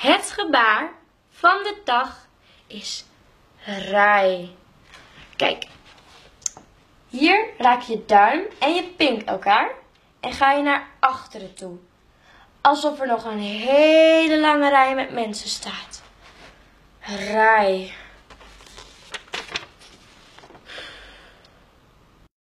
Het gebaar van de dag is rij. Kijk, hier raak je duim en je pink elkaar en ga je naar achteren toe. Alsof er nog een hele lange rij met mensen staat. Rij.